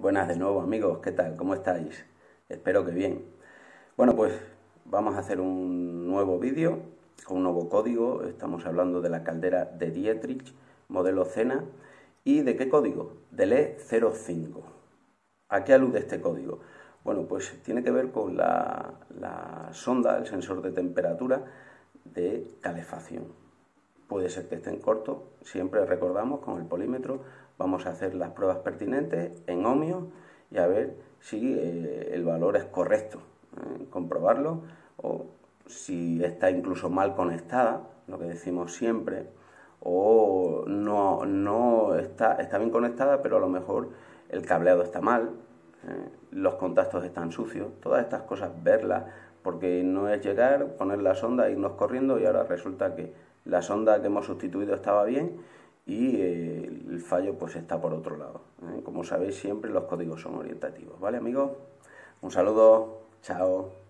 Buenas de nuevo amigos, ¿qué tal? ¿Cómo estáis? Espero que bien. Bueno, pues vamos a hacer un nuevo vídeo con un nuevo código. Estamos hablando de la caldera de Dietrich, modelo Cena. ¿Y de qué código? Del E05. ¿A qué alude este código? Bueno, pues tiene que ver con la, la sonda, el sensor de temperatura de calefacción. Puede ser que esté en corto, siempre recordamos con el polímetro vamos a hacer las pruebas pertinentes en ohmios y a ver si eh, el valor es correcto, ¿eh? comprobarlo o si está incluso mal conectada, lo que decimos siempre, o no, no está, está bien conectada, pero a lo mejor el cableado está mal, ¿eh? los contactos están sucios, todas estas cosas verlas, porque no es llegar, poner la sonda, irnos corriendo y ahora resulta que la sonda que hemos sustituido estaba bien y eh, el fallo pues está por otro lado. ¿eh? Como sabéis siempre los códigos son orientativos, ¿vale amigos? Un saludo, chao.